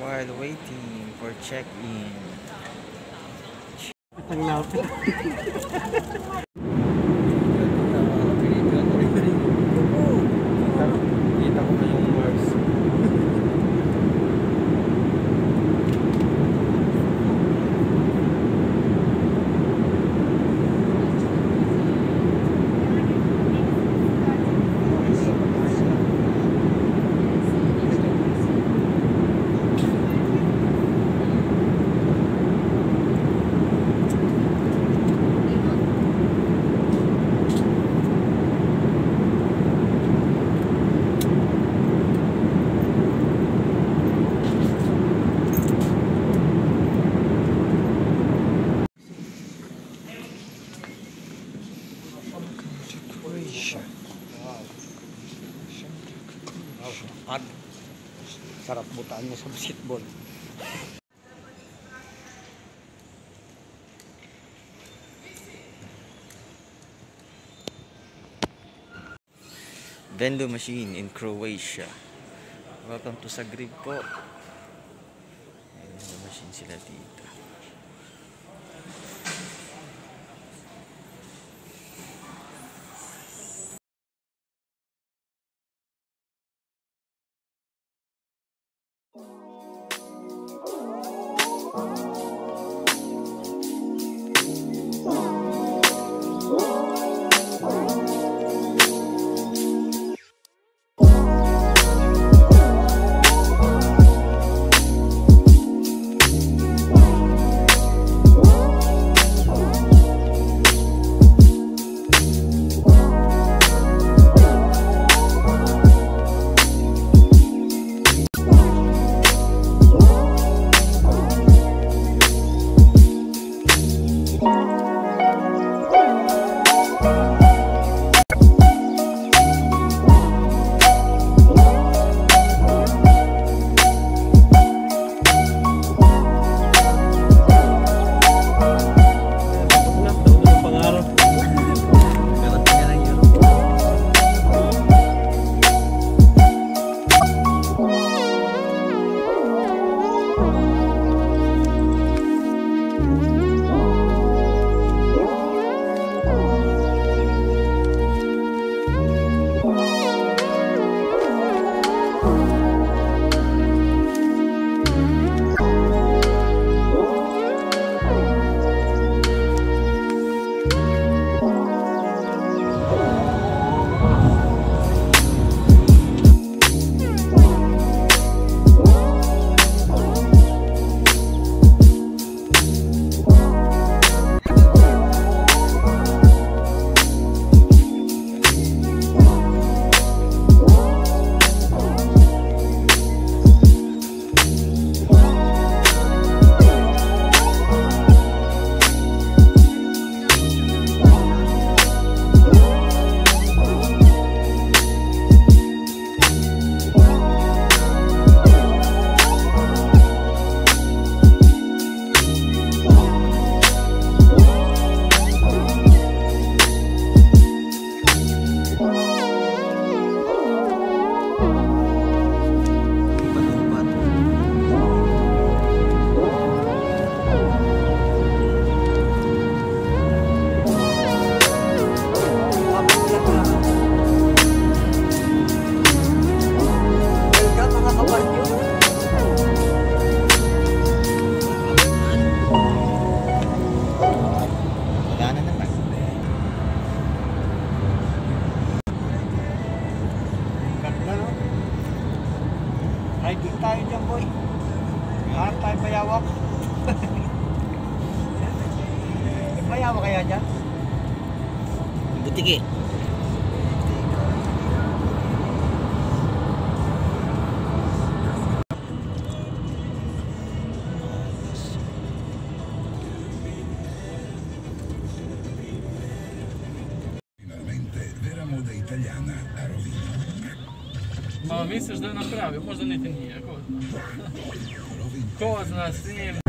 while waiting for check-in. Ang lapit. At sarap butaan mo sa basketball. Vendo machine in Croatia. Welcome to Zagreb po. Vendo machine sila dito. Harap tayo mayawak. Mayawak kaya dyan? Butiki. Finalmente, vera moda italiana a Rovino. Ma misliš da je napravio? Možda niti nije. Ko, Todos assim.